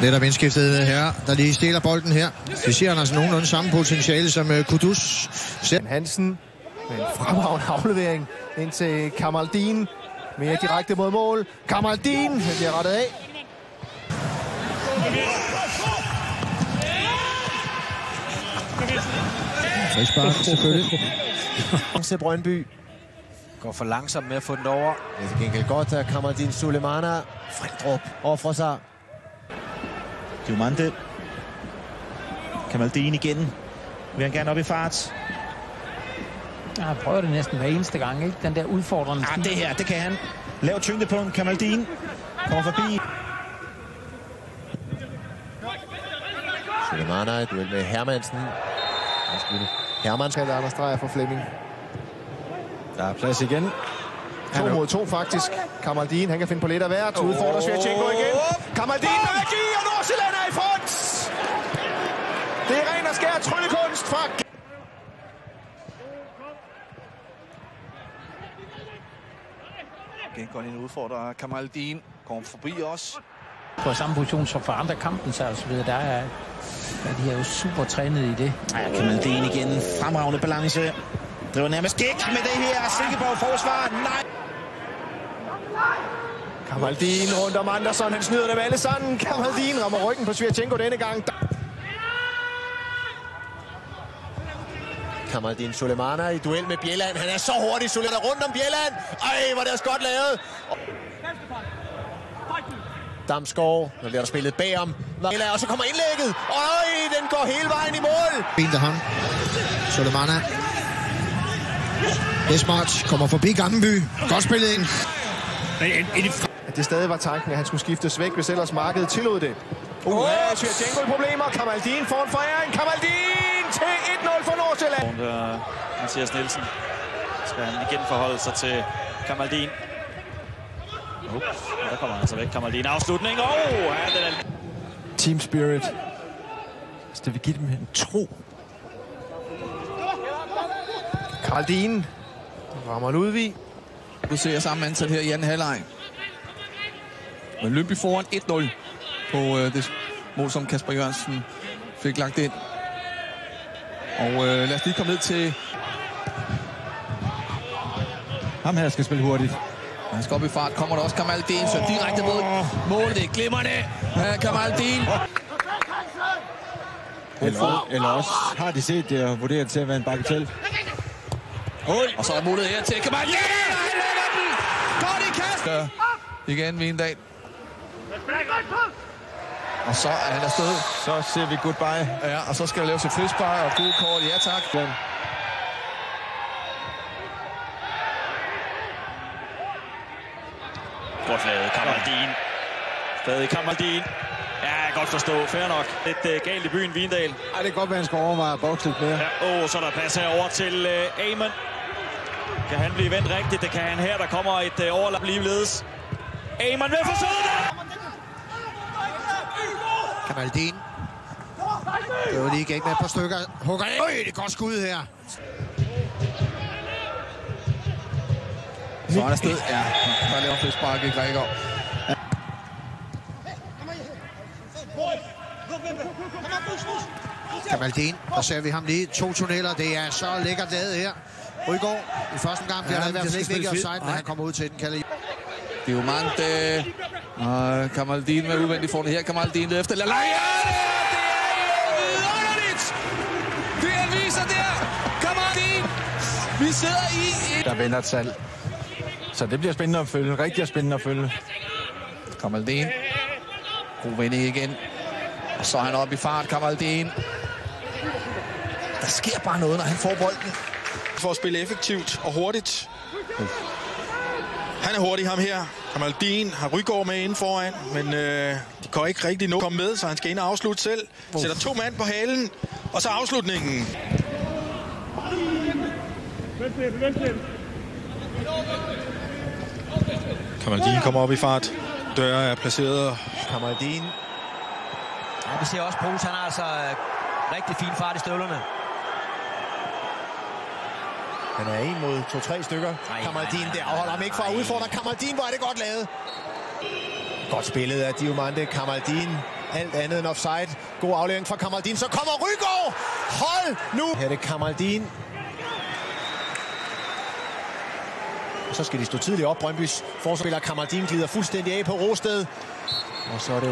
Netop indskiftet her, der lige stiller bolden her. Det siger han altså nogenlunde samme potentiale som uh, Kudus. Hansen med en fremragende aflevering ind til Kamaldin. Mere direkte mod mål. Kamaldin, bliver rettet af. Frispark selvfølgelig. Til Brøndby. Går for langsomt med at få den over. Det er til gengæld godt af Kamaldin Sulemana. Frindrup offrer sig. Diomande. Kamaldin igen. Vil han gerne op i fart. Jeg har prøvet det næsten hver eneste gang, ikke? Den der udfordrende Ah, det her, det kan han. Lav tyngdepunkt. Kamaldin kommer forbi. Sulemana i duel med Hermansen. Hermann skal der understrege for Flemming. Der er plads igen. To mod to faktisk. Kamaldin, han kan finde på lidt af hvert. Udfordrer Svirchenko igen. Kamaldin, magi, og Nordsjælland er i front! Det er ren og skær tryllekunst fra... Igen går ind udfordrer Kamaldin. Kommer forbi os. på samme position som for andre kampen, så og så videre. Der er, er de er jo super trænet i det. Ja, Kamaldin igen. Fremragende balance. Driver nærmest gæk med det her. Silkeborg forsvar. Nej. Kamaldin rundt om Andersson. Han snyder dem alle sammen. Kamaldin rammer ryggen på Svirchenko denne gang. Kamaldin Sulemana i duel med Bjelland. Han er så hurtig, Sulemana rundt om Bjelland. Ej, hvor det er godt lavet. Damsgaard, nu bliver der spillet bagom. Og så kommer indlægget. Øj, den går hele vejen i mål. Fint af ham. Soleimana. Desmart kommer forbi Gammelby. Godt spillet ind. At det stadig var tanken, at han skulle skiftes væk, hvis ellers markedet tillod det. Uh, oh! Svirchenko i problemer. Kamaldin får en foræring. Kamaldin til 1-0 for Nordsjælland. Der Mathias Nielsen skal han igen forholde sig til Kamaldin. Uh, der kommer han altså væk. Kamaldin afslutning. Oh, ja, den er... Team Spirit. Så det vil give dem en tro. Kamaldin rammer en udvig. Du ser samme antal her i anden halvleg. Men Lønby foran 1-0 på øh, det mål, som Kasper Jørgensen fik lagt ind. Og øh, lad os lige komme ned til... Ham her skal spille hurtigt. Han skal op i fart. Kommer der også Kamaldin, så direkte mod målet. Det er glimrende. Ja, Kamaldin. Eller, eller også har de set det og vurderet til at være en bagatell. Og så er der mulighed her til Kamaldin. Ja, han lægger den. Godt i kast. Gør igen Vindal. Og så er han afsted. Så siger vi goodbye. Ja, og så skal der laves et frispark og gode kort. Ja, tak. Godt lavet. Kamaldin. Stadig Kamaldin. Ja, godt forstå. Fair nok. Lidt uh, galt i byen, Vindal. Ej, det kan godt være, at han skal overveje at bokse lidt mere. Ja, oh, så er der plads herover til uh, Amen. Kan han blive vendt rigtigt? Det kan han her. Der kommer et øh, overlap ligeledes. Amon vil forsøge det! Kamaldin. Det var lige gik med et par stykker. Hugger ind. Øj, det er godt skud her. Så er der sted. Ja, der laver frispark i Grækker. Kamaldin. Der ser vi ham lige. To tunneller. Det er så lækkert lavet her. Rygaard. I første omgang bliver Ja, der i hvert fald ikke offside, men han kommer ud til den, kalder Diomande. Og Kamaldin med udvendig foran her. Kamaldin leder efter. Lala. Ja, det er jo vidunderligt! Det han viser der. Kamaldin. Vi sidder i et... Der vender et salg. Så det bliver spændende at følge. Rigtig spændende at følge. Kamaldin. God vending igen. Og så er han op i fart, Kamaldin. Der sker bare noget, når han får bolden for at spille effektivt og hurtigt. Han er hurtig, ham her. Kamaldin har Rygaard med inden foran, men øh, de kan ikke rigtig nå komme med, så han skal ind og afslutte selv. Sætter to mand på halen, og så afslutningen. Kamaldin kommer op i fart. Døre er placeret. Kamaldin. Ja, vi ser også Pols, han har altså øh, rigtig fin fart i støvlerne. Han er en mod to-tre stykker. Kamaldin, det afholder ham ikke fra at udfordre. Kamaldin, hvor er det godt lavet. Godt spillet af Diomande Kamaldin. Alt andet end offside. God aflevering fra Kamaldin. Så kommer Rygaard! Hold nu! Her er det Kamaldin. Og så skal de stå tidligt op. Brøndbys forspiller Kamaldin glider fuldstændig af på Rosted. Og så er det